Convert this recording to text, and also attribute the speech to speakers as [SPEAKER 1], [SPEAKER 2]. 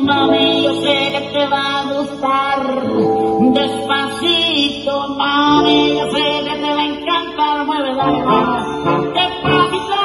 [SPEAKER 1] mami, yo sé que te va a gustar. Despacito, mami, yo sé que te va a encantar, mueve la despacito.